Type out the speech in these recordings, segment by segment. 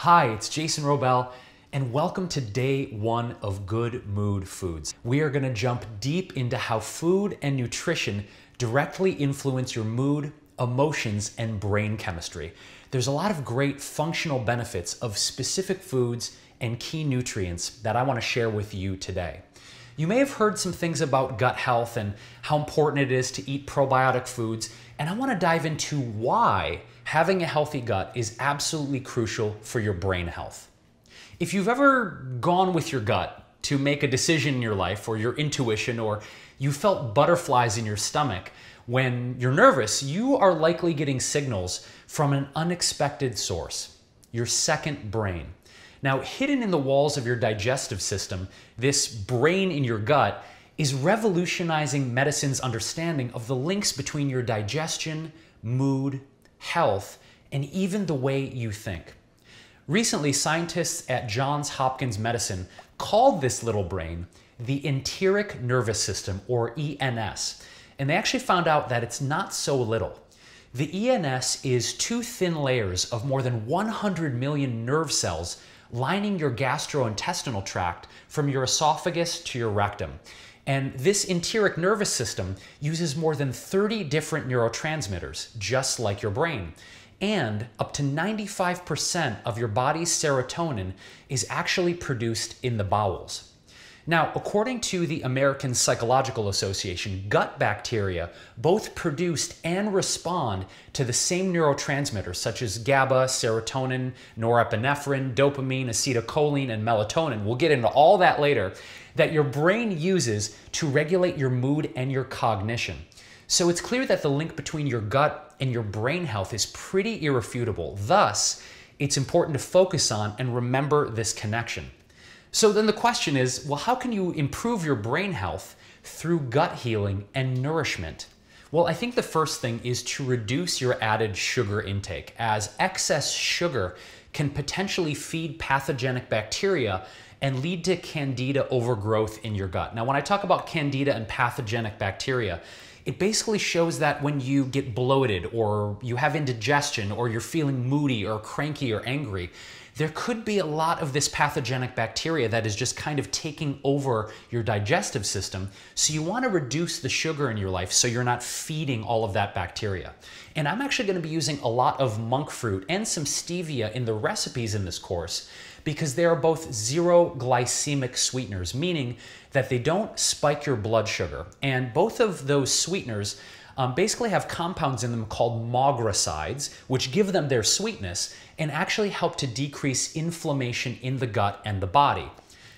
Hi, it's Jason Wrobel, and welcome to day one of Good Mood Foods. We are going to jump deep into how food and nutrition directly influence your mood, emotions, and brain chemistry. There's a lot of great functional benefits of specific foods and key nutrients that I want to share with you today. You may have heard some things about gut health and how important it is to eat probiotic foods, and I want to dive into why having a healthy gut is absolutely crucial for your brain health. If you've ever gone with your gut to make a decision in your life or your intuition, or you felt butterflies in your stomach when you're nervous, you are likely getting signals from an unexpected source, your second brain. Now, hidden in the walls of your digestive system, this brain in your gut is revolutionizing medicine's understanding of the links between your digestion, mood, health, and even the way you think. Recently, scientists at Johns Hopkins Medicine called this little brain the enteric nervous system, or ENS, and they actually found out that it's not so little. The ENS is two thin layers of more than 100 million nerve cells lining your gastrointestinal tract from your esophagus to your rectum. And this enteric nervous system uses more than 30 different neurotransmitters, just like your brain. And up to 95% of your body's serotonin is actually produced in the bowels. Now, according to the American Psychological Association, gut bacteria both produce and respond to the same neurotransmitters such as GABA, serotonin, norepinephrine, dopamine, acetylcholine, and melatonin. We'll get into all that later that your brain uses to regulate your mood and your cognition. So it's clear that the link between your gut and your brain health is pretty irrefutable. Thus, it's important to focus on and remember this connection. So then the question is well, how can you improve your brain health through gut healing and nourishment? Well, I think the first thing is to reduce your added sugar intake, as excess sugar can potentially feed pathogenic bacteria and lead to candida overgrowth in your gut. Now, when I talk about candida and pathogenic bacteria, it basically shows that when you get bloated or you have indigestion or you're feeling moody or cranky or angry, there could be a lot of this pathogenic bacteria that is just kind of taking over your digestive system. So you want to reduce the sugar in your life so you're not feeding all of that bacteria. And I'm actually going to be using a lot of monk fruit and some stevia in the recipes in this course because they are both zero glycemic sweeteners, meaning that they don't spike your blood sugar. And both of those sweeteners um, basically have compounds in them called mogrosides, which give them their sweetness and actually help to decrease inflammation in the gut and the body.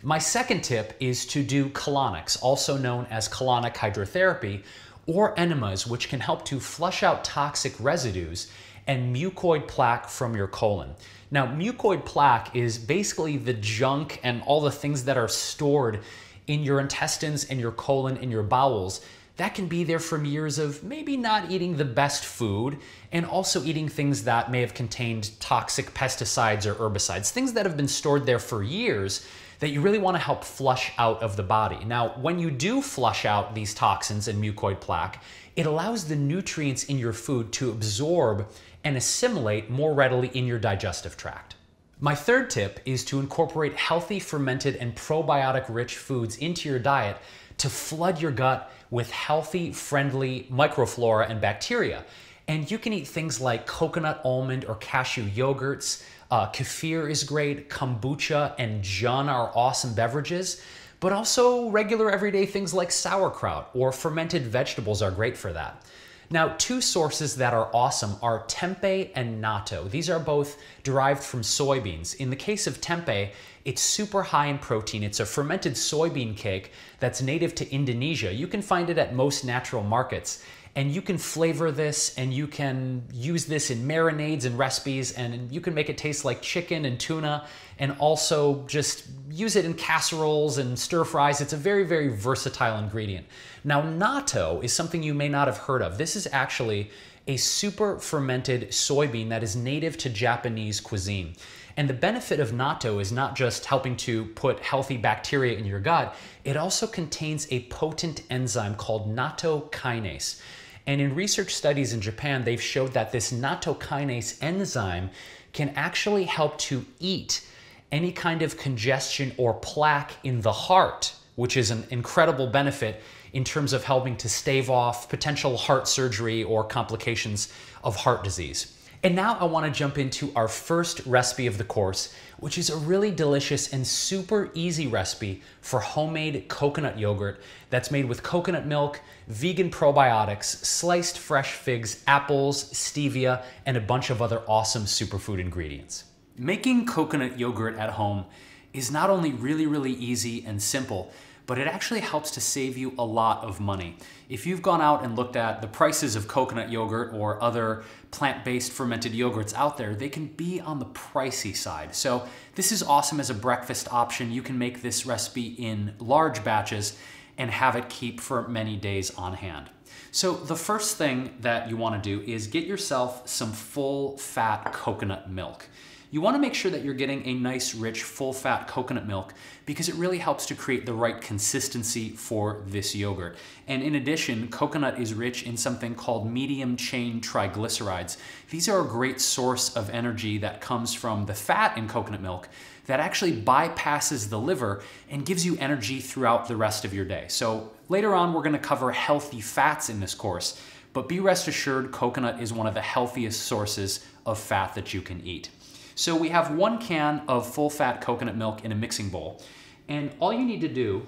My second tip is to do colonics, also known as colonic hydrotherapy, or enemas, which can help to flush out toxic residues and mucoid plaque from your colon. Now, mucoid plaque is basically the junk and all the things that are stored in your intestines and your colon and your bowels that can be there from years of maybe not eating the best food and also eating things that may have contained toxic pesticides or herbicides, things that have been stored there for years that you really want to help flush out of the body. Now, when you do flush out these toxins and mucoid plaque, it allows the nutrients in your food to absorb and assimilate more readily in your digestive tract. My third tip is to incorporate healthy, fermented, and probiotic rich foods into your diet to flood your gut with healthy, friendly microflora and bacteria. And you can eat things like coconut, almond, or cashew yogurts. Uh, kefir is great. Kombucha and jun are awesome beverages. But also, regular everyday things like sauerkraut or fermented vegetables are great for that. Now, two sources that are awesome are tempeh and natto. These are both derived from soybeans. In the case of tempeh, it's super high in protein. It's a fermented soybean cake that's native to Indonesia. You can find it at most natural markets. And you can flavor this and you can use this in marinades and recipes, and you can make it taste like chicken and tuna, and also just use it in casseroles and stir fries. It's a very, very versatile ingredient. Now, natto is something you may not have heard of. This is actually a super fermented soybean that is native to Japanese cuisine. And the benefit of natto is not just helping to put healthy bacteria in your gut, it also contains a potent enzyme called nattokinase. And in research studies in Japan, they've showed that this kinase enzyme can actually help to eat any kind of congestion or plaque in the heart, which is an incredible benefit in terms of helping to stave off potential heart surgery or complications of heart disease. And now I want to jump into our first recipe of the course, which is a really delicious and super easy recipe for homemade coconut yogurt that's made with coconut milk, vegan probiotics, sliced fresh figs, apples, stevia, and a bunch of other awesome superfood ingredients. Making coconut yogurt at home is not only really, really easy and simple, but it actually helps to save you a lot of money. If you've gone out and looked at the prices of coconut yogurt or other plant-based fermented yogurts out there, they can be on the pricey side. So this is awesome as a breakfast option. You can make this recipe in large batches and have it keep for many days on hand. So the first thing that you wanna do is get yourself some full fat coconut milk you wanna make sure that you're getting a nice, rich, full-fat coconut milk because it really helps to create the right consistency for this yogurt. And in addition, coconut is rich in something called medium chain triglycerides. These are a great source of energy that comes from the fat in coconut milk that actually bypasses the liver and gives you energy throughout the rest of your day. So later on, we're gonna cover healthy fats in this course, but be rest assured, coconut is one of the healthiest sources of fat that you can eat. So we have one can of full fat coconut milk in a mixing bowl. And all you need to do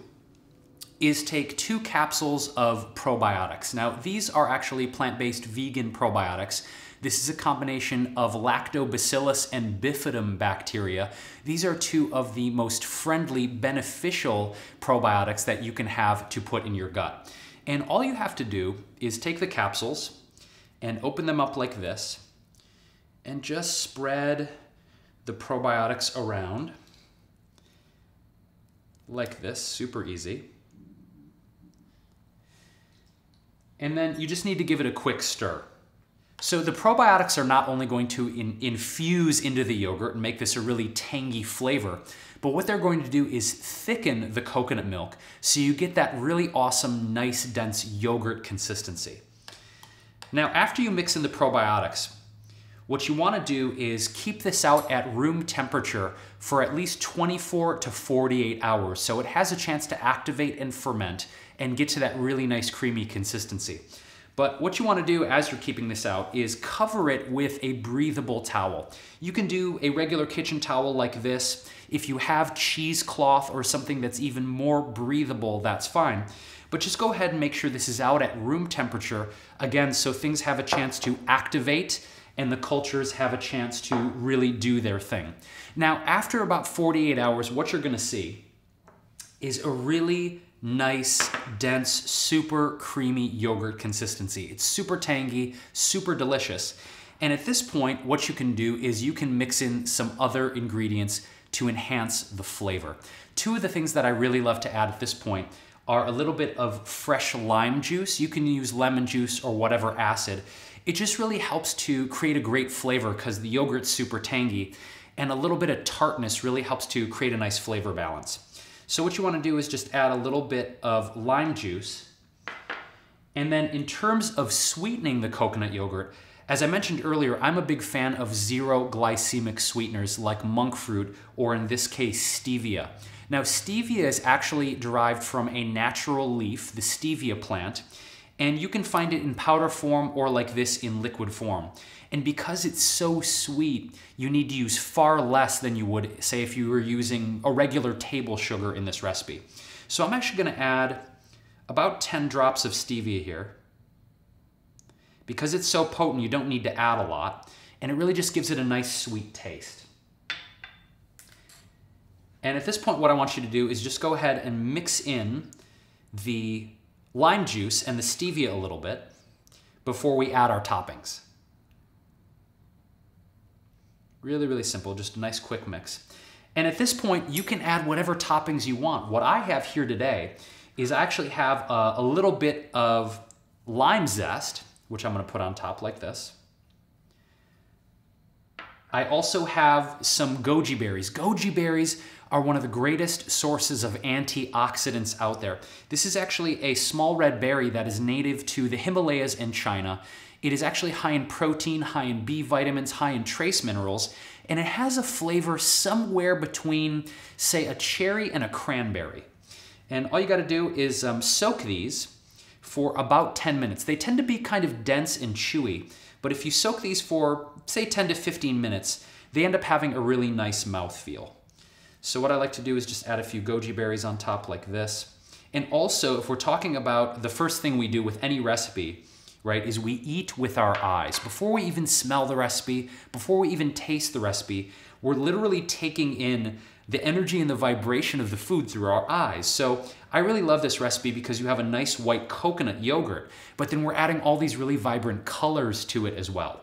is take two capsules of probiotics. Now, these are actually plant-based vegan probiotics. This is a combination of lactobacillus and bifidum bacteria. These are two of the most friendly, beneficial probiotics that you can have to put in your gut. And all you have to do is take the capsules and open them up like this and just spread the probiotics around like this, super easy. And then you just need to give it a quick stir. So the probiotics are not only going to in, infuse into the yogurt and make this a really tangy flavor, but what they're going to do is thicken the coconut milk so you get that really awesome, nice, dense yogurt consistency. Now, after you mix in the probiotics, what you wanna do is keep this out at room temperature for at least 24 to 48 hours so it has a chance to activate and ferment and get to that really nice creamy consistency. But what you wanna do as you're keeping this out is cover it with a breathable towel. You can do a regular kitchen towel like this. If you have cheesecloth or something that's even more breathable, that's fine. But just go ahead and make sure this is out at room temperature, again, so things have a chance to activate and the cultures have a chance to really do their thing. Now, after about 48 hours, what you're gonna see is a really nice, dense, super creamy yogurt consistency. It's super tangy, super delicious. And at this point, what you can do is you can mix in some other ingredients to enhance the flavor. Two of the things that I really love to add at this point are a little bit of fresh lime juice. You can use lemon juice or whatever acid. It just really helps to create a great flavor because the yogurt's super tangy and a little bit of tartness really helps to create a nice flavor balance. So what you wanna do is just add a little bit of lime juice. And then in terms of sweetening the coconut yogurt, as I mentioned earlier, I'm a big fan of zero glycemic sweeteners like monk fruit, or in this case, stevia. Now, stevia is actually derived from a natural leaf, the stevia plant, and you can find it in powder form or like this in liquid form. And because it's so sweet, you need to use far less than you would, say, if you were using a regular table sugar in this recipe. So I'm actually gonna add about 10 drops of stevia here. Because it's so potent, you don't need to add a lot. And it really just gives it a nice sweet taste. And at this point, what I want you to do is just go ahead and mix in the lime juice and the stevia a little bit before we add our toppings. Really, really simple, just a nice quick mix. And at this point, you can add whatever toppings you want. What I have here today is I actually have a, a little bit of lime zest, which I'm gonna put on top like this. I also have some goji berries. Goji berries are one of the greatest sources of antioxidants out there. This is actually a small red berry that is native to the Himalayas in China. It is actually high in protein, high in B vitamins, high in trace minerals, and it has a flavor somewhere between, say, a cherry and a cranberry. And all you gotta do is um, soak these for about 10 minutes. They tend to be kind of dense and chewy, but if you soak these for, say, 10 to 15 minutes, they end up having a really nice mouth feel. So what I like to do is just add a few goji berries on top like this. And also, if we're talking about the first thing we do with any recipe, right, is we eat with our eyes. Before we even smell the recipe, before we even taste the recipe, we're literally taking in the energy and the vibration of the food through our eyes. So I really love this recipe because you have a nice white coconut yogurt, but then we're adding all these really vibrant colors to it as well.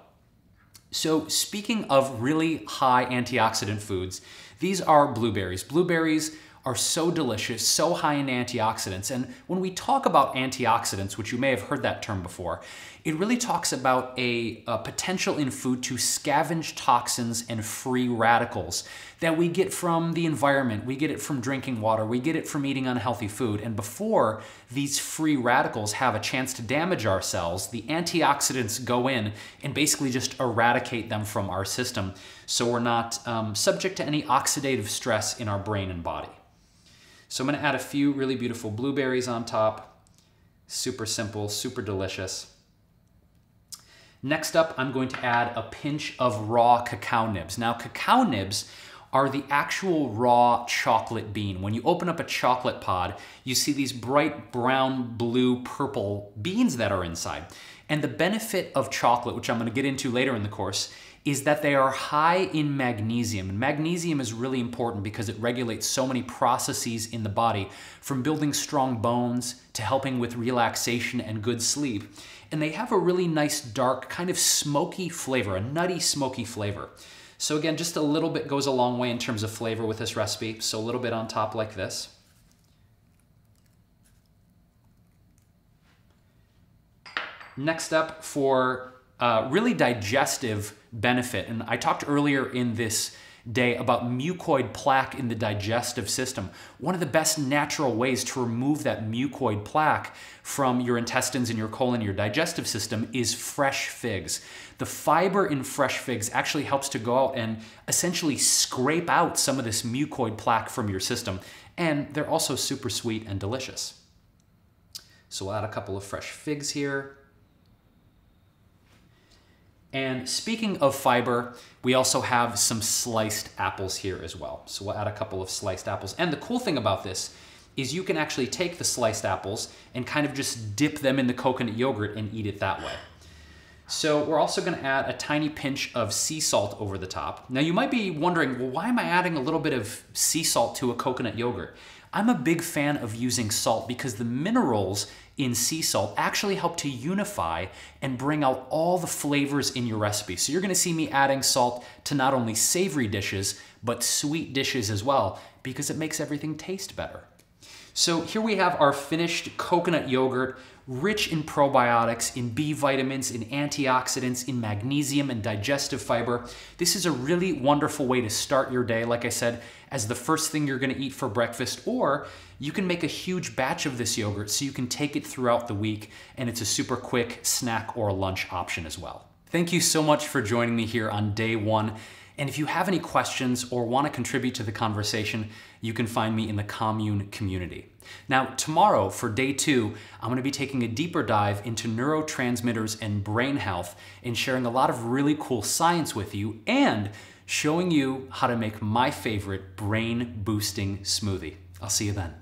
So speaking of really high antioxidant foods, these are blueberries. Blueberries are so delicious, so high in antioxidants. And when we talk about antioxidants, which you may have heard that term before, it really talks about a, a, potential in food to scavenge toxins and free radicals that we get from the environment, we get it from drinking water, we get it from eating unhealthy food. And before these free radicals have a chance to damage our cells, the antioxidants go in and basically just eradicate them from our system so we're not um, subject to any oxidative stress in our brain and body. So I'm gonna add a few really beautiful blueberries on top. Super simple, super delicious. Next up, I'm going to add a pinch of raw cacao nibs. Now, cacao nibs are the actual raw chocolate bean. When you open up a chocolate pod, you see these bright brown, blue, purple beans that are inside. And the benefit of chocolate, which I'm gonna get into later in the course, is that they are high in magnesium. And magnesium is really important because it regulates so many processes in the body, from building strong bones to helping with relaxation and good sleep. And they have a really nice, dark, kind of smoky flavor, a nutty, smoky flavor. So again, just a little bit goes a long way in terms of flavor with this recipe. So a little bit on top like this. Next up for uh, really digestive benefit. And I talked earlier in this day about mucoid plaque in the digestive system. One of the best natural ways to remove that mucoid plaque from your intestines and your colon, your digestive system, is fresh figs. The fiber in fresh figs actually helps to go out and essentially scrape out some of this mucoid plaque from your system. And they're also super sweet and delicious. So we'll add a couple of fresh figs here. And speaking of fiber, we also have some sliced apples here as well. So we'll add a couple of sliced apples. And the cool thing about this is you can actually take the sliced apples and kind of just dip them in the coconut yogurt and eat it that way. So we're also gonna add a tiny pinch of sea salt over the top. Now you might be wondering, well, why am I adding a little bit of sea salt to a coconut yogurt? I'm a big fan of using salt because the minerals in sea salt actually help to unify and bring out all the flavors in your recipe. So you're gonna see me adding salt to not only savory dishes, but sweet dishes as well, because it makes everything taste better. So here we have our finished coconut yogurt, rich in probiotics, in B vitamins, in antioxidants, in magnesium and digestive fiber. This is a really wonderful way to start your day, like I said, as the first thing you're gonna eat for breakfast, or you can make a huge batch of this yogurt so you can take it throughout the week and it's a super quick snack or lunch option as well. Thank you so much for joining me here on day one. And if you have any questions or want to contribute to the conversation, you can find me in the commune community. Now, tomorrow for day two, I'm going to be taking a deeper dive into neurotransmitters and brain health and sharing a lot of really cool science with you and showing you how to make my favorite brain boosting smoothie. I'll see you then.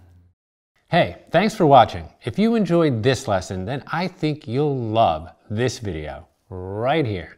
Hey, thanks for watching. If you enjoyed this lesson, then I think you'll love this video right here.